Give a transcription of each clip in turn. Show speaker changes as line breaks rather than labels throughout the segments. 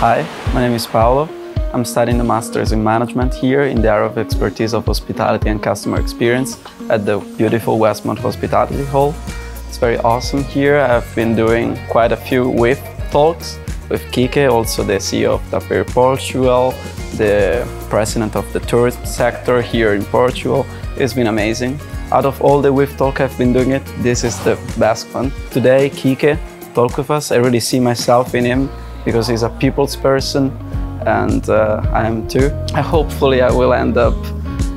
Hi, my name is Paolo. I'm studying the Masters in Management here in the area of expertise of hospitality and customer experience at the beautiful Westmont Hospitality Hall. It's very awesome here. I've been doing quite a few WITH talks with Kike, also the CEO of TAP Air Portugal, the president of the tourism sector here in Portugal. It's been amazing. Out of all the WITH talk I've been doing it, this is the best one. Today, Kike talked with us. I really see myself in him because he's a people's person and uh, I am too. I hopefully I will end up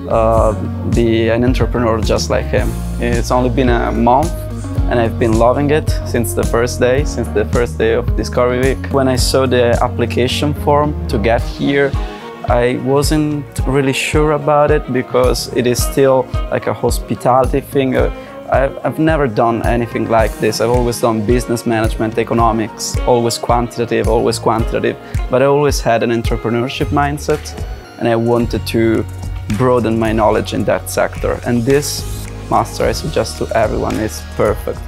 uh, be an entrepreneur just like him. It's only been a month and I've been loving it since the first day, since the first day of Discovery Week. When I saw the application form to get here, I wasn't really sure about it because it is still like a hospitality thing. I've, I've never done anything like this. I've always done business management, economics, always quantitative, always quantitative. But I always had an entrepreneurship mindset and I wanted to broaden my knowledge in that sector. And this master, I suggest to everyone, is perfect.